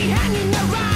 behind in the rock.